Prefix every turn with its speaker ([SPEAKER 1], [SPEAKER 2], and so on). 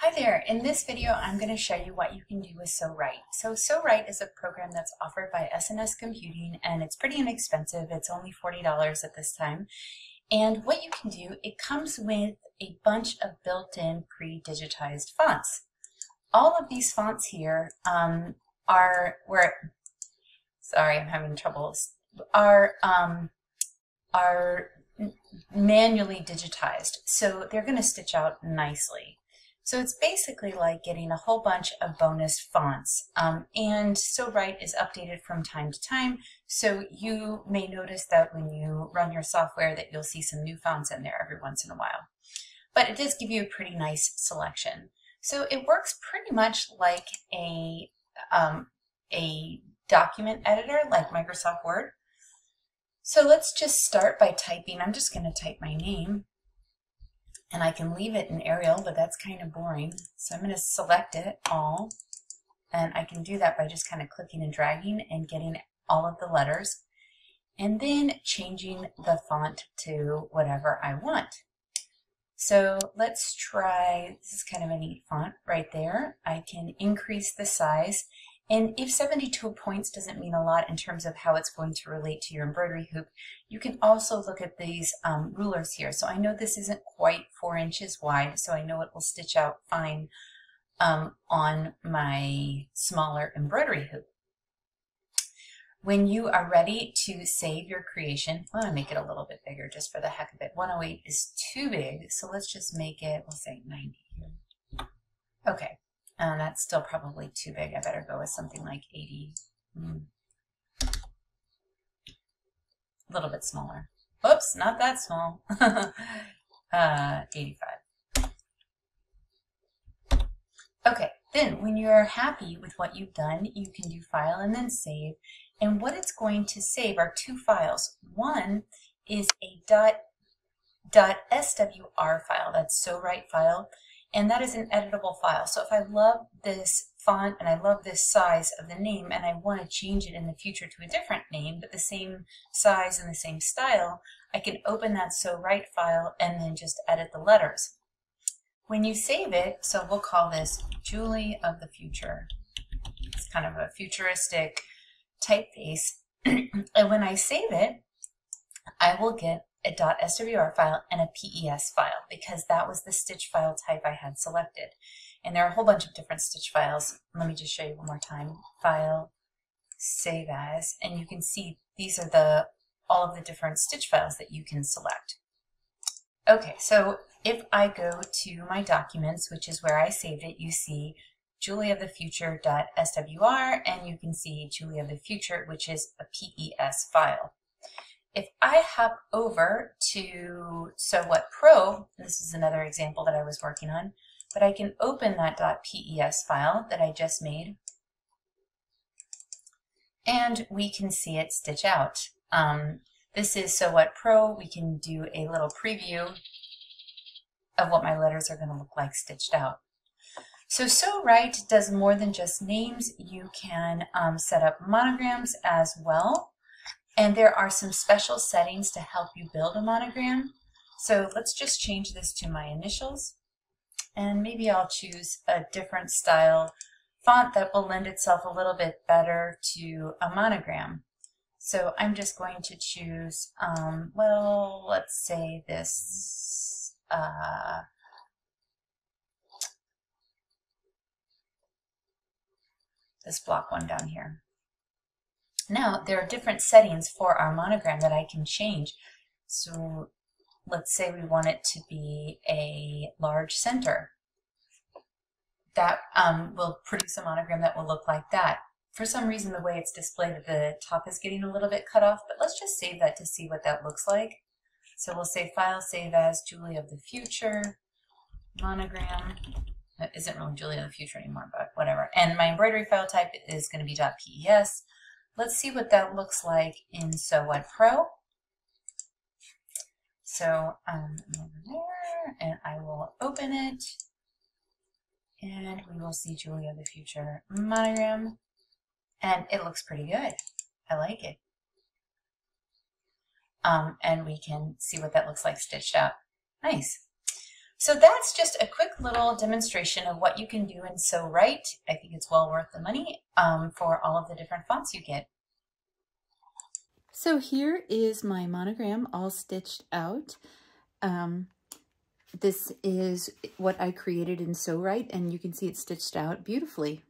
[SPEAKER 1] Hi there, in this video I'm going to show you what you can do with SewWrite. So SewWrite is a program that's offered by S&S Computing and it's pretty inexpensive, it's only $40 at this time. And what you can do, it comes with a bunch of built-in pre-digitized fonts. All of these fonts here um, are, where, sorry I'm having trouble, are, um, are manually digitized. So they're going to stitch out nicely. So it's basically like getting a whole bunch of bonus fonts. Um, and SewWrite is updated from time to time. So you may notice that when you run your software that you'll see some new fonts in there every once in a while. But it does give you a pretty nice selection. So it works pretty much like a, um, a document editor like Microsoft Word. So let's just start by typing. I'm just going to type my name and I can leave it in Arial, but that's kind of boring. So I'm going to select it all, and I can do that by just kind of clicking and dragging and getting all of the letters, and then changing the font to whatever I want. So let's try, this is kind of a neat font right there. I can increase the size and if 72 points doesn't mean a lot in terms of how it's going to relate to your embroidery hoop, you can also look at these um, rulers here. So I know this isn't quite four inches wide, so I know it will stitch out fine um, on my smaller embroidery hoop. When you are ready to save your creation, I'm gonna make it a little bit bigger just for the heck of it. 108 is too big, so let's just make it, we'll say 90 here. Okay, and that's still probably too big. I better go with something like 80. Mm. A little bit smaller. Oops, not that small. uh, 85. Okay, then when you're happy with what you've done, you can do File and then Save. And what it's going to save are two files. One is a dot, dot .swr file, that's SewWrite file, and that is an editable file. So if I love this font and I love this size of the name and I want to change it in the future to a different name, but the same size and the same style, I can open that SewWrite file and then just edit the letters. When you save it, so we'll call this Julie of the Future. It's kind of a futuristic typeface. and when I save it, I will get a .swr file and a PES file because that was the stitch file type I had selected. And there are a whole bunch of different stitch files. Let me just show you one more time. File, Save As, and you can see these are the all of the different stitch files that you can select. Okay, so if I go to my documents, which is where I saved it, you see Julie of the Future.swr, and you can see Julie of the Future, which is a PES file. If I hop over to SewWhat-Pro, this is another example that I was working on, but I can open that .pes file that I just made, and we can see it stitch out. Um, this is SewWhat-Pro. We can do a little preview of what my letters are going to look like stitched out. So SewWrite does more than just names. You can um, set up monograms as well. And there are some special settings to help you build a monogram. So let's just change this to my initials. And maybe I'll choose a different style font that will lend itself a little bit better to a monogram. So I'm just going to choose, um, well, let's say this, uh, this block one down here. Now, there are different settings for our monogram that I can change. So let's say we want it to be a large center. That um, will produce a monogram that will look like that. For some reason, the way it's displayed at the top is getting a little bit cut off, but let's just save that to see what that looks like. So we'll say File, Save As, Julie of the Future, Monogram. That isn't really Julie of the Future anymore, but whatever. And my embroidery file type is going to be .pes. Let's see what that looks like in So What Pro. So um, over there, and I will open it, and we will see Julia the Future monogram, and it looks pretty good. I like it. Um, and we can see what that looks like stitched out. Nice. So that's just a quick little demonstration of what you can do in SewWrite. I think it's well worth the money um, for all of the different fonts you get.
[SPEAKER 2] So here is my monogram all stitched out. Um, this is what I created in SewWrite, and you can see it stitched out beautifully.